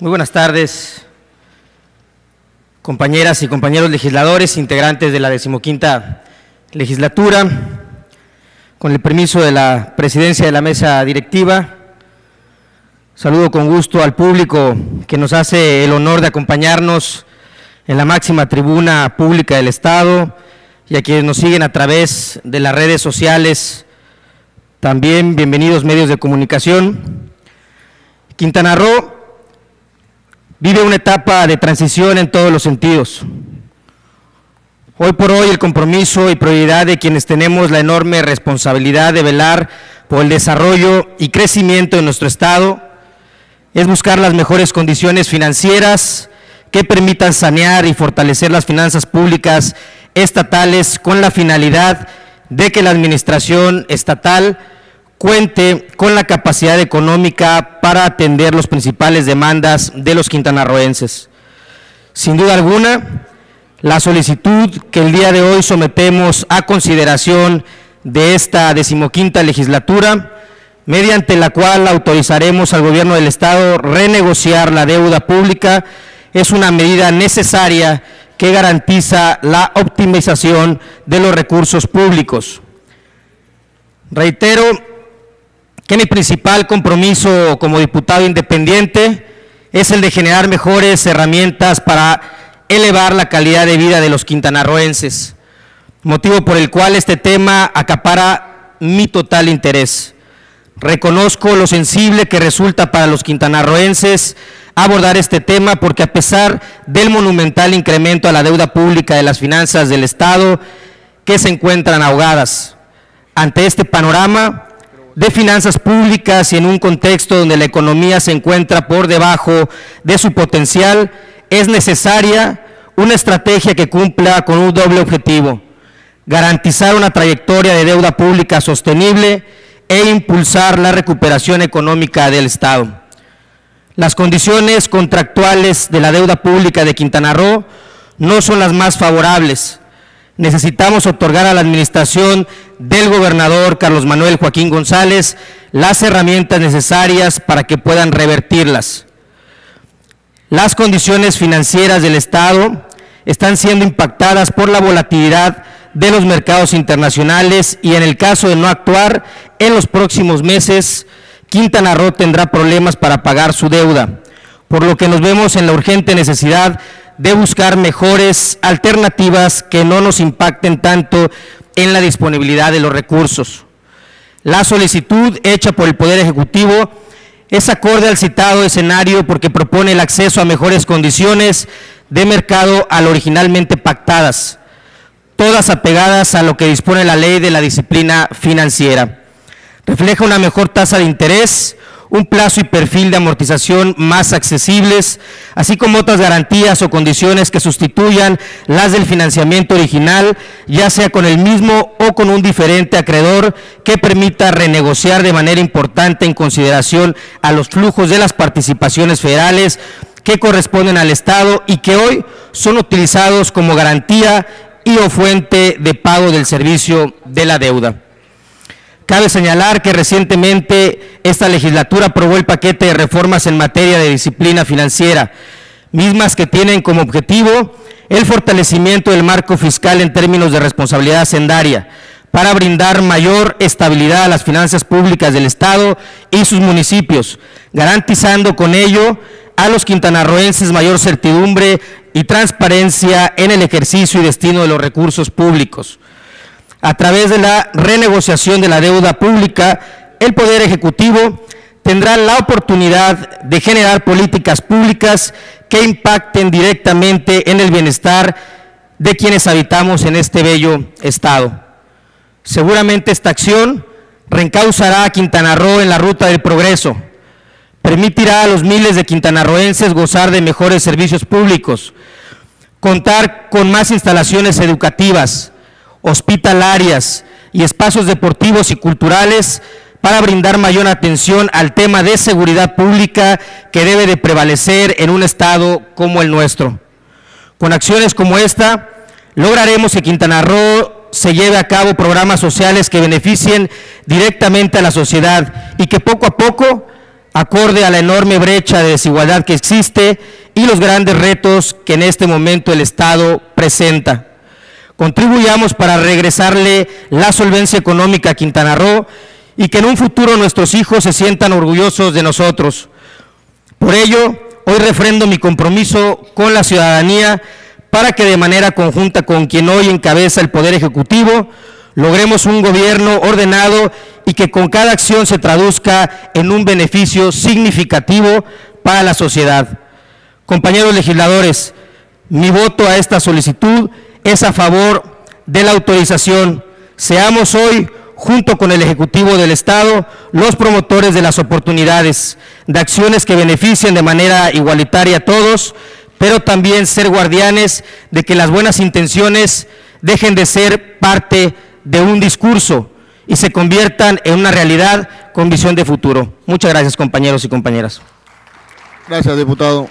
Muy buenas tardes, compañeras y compañeros legisladores, integrantes de la decimoquinta legislatura. Con el permiso de la presidencia de la mesa directiva, saludo con gusto al público que nos hace el honor de acompañarnos en la máxima tribuna pública del Estado y a quienes nos siguen a través de las redes sociales. También bienvenidos medios de comunicación. Quintana Roo vive una etapa de transición en todos los sentidos. Hoy por hoy el compromiso y prioridad de quienes tenemos la enorme responsabilidad de velar por el desarrollo y crecimiento de nuestro Estado es buscar las mejores condiciones financieras que permitan sanear y fortalecer las finanzas públicas estatales con la finalidad de que la administración estatal cuente con la capacidad económica para atender las principales demandas de los quintanarroenses. Sin duda alguna, la solicitud que el día de hoy sometemos a consideración de esta decimoquinta legislatura, mediante la cual autorizaremos al gobierno del Estado renegociar la deuda pública, es una medida necesaria que garantiza la optimización de los recursos públicos. Reitero que mi principal compromiso como diputado independiente es el de generar mejores herramientas para elevar la calidad de vida de los quintanarroenses, motivo por el cual este tema acapara mi total interés. Reconozco lo sensible que resulta para los quintanarroenses abordar este tema porque a pesar del monumental incremento a la deuda pública de las finanzas del Estado que se encuentran ahogadas, ante este panorama, de finanzas públicas y en un contexto donde la economía se encuentra por debajo de su potencial, es necesaria una estrategia que cumpla con un doble objetivo, garantizar una trayectoria de deuda pública sostenible e impulsar la recuperación económica del Estado. Las condiciones contractuales de la deuda pública de Quintana Roo no son las más favorables, necesitamos otorgar a la administración del gobernador Carlos Manuel Joaquín González las herramientas necesarias para que puedan revertirlas. Las condiciones financieras del Estado están siendo impactadas por la volatilidad de los mercados internacionales y en el caso de no actuar en los próximos meses, Quintana Roo tendrá problemas para pagar su deuda, por lo que nos vemos en la urgente necesidad de buscar mejores alternativas que no nos impacten tanto en la disponibilidad de los recursos. La solicitud hecha por el Poder Ejecutivo es acorde al citado escenario porque propone el acceso a mejores condiciones de mercado a lo originalmente pactadas, todas apegadas a lo que dispone la ley de la disciplina financiera. Refleja una mejor tasa de interés, un plazo y perfil de amortización más accesibles, así como otras garantías o condiciones que sustituyan las del financiamiento original, ya sea con el mismo o con un diferente acreedor que permita renegociar de manera importante en consideración a los flujos de las participaciones federales que corresponden al Estado y que hoy son utilizados como garantía y o fuente de pago del servicio de la deuda. Cabe señalar que recientemente esta legislatura aprobó el paquete de reformas en materia de disciplina financiera, mismas que tienen como objetivo el fortalecimiento del marco fiscal en términos de responsabilidad hacendaria, para brindar mayor estabilidad a las finanzas públicas del Estado y sus municipios, garantizando con ello a los quintanarroenses mayor certidumbre y transparencia en el ejercicio y destino de los recursos públicos. A través de la renegociación de la deuda pública, el Poder Ejecutivo tendrá la oportunidad de generar políticas públicas que impacten directamente en el bienestar de quienes habitamos en este bello Estado. Seguramente esta acción reencauzará a Quintana Roo en la ruta del progreso, permitirá a los miles de quintanarroenses gozar de mejores servicios públicos, contar con más instalaciones educativas, hospitalarias y espacios deportivos y culturales para brindar mayor atención al tema de seguridad pública que debe de prevalecer en un estado como el nuestro. Con acciones como esta, lograremos que Quintana Roo se lleve a cabo programas sociales que beneficien directamente a la sociedad y que poco a poco acorde a la enorme brecha de desigualdad que existe y los grandes retos que en este momento el Estado presenta. Contribuyamos para regresarle la solvencia económica a Quintana Roo y que en un futuro nuestros hijos se sientan orgullosos de nosotros. Por ello, hoy refrendo mi compromiso con la ciudadanía para que de manera conjunta con quien hoy encabeza el Poder Ejecutivo, logremos un gobierno ordenado y que con cada acción se traduzca en un beneficio significativo para la sociedad. Compañeros legisladores, mi voto a esta solicitud es a favor de la autorización. Seamos hoy, junto con el Ejecutivo del Estado, los promotores de las oportunidades, de acciones que beneficien de manera igualitaria a todos, pero también ser guardianes de que las buenas intenciones dejen de ser parte de un discurso y se conviertan en una realidad con visión de futuro. Muchas gracias, compañeros y compañeras. Gracias, diputado.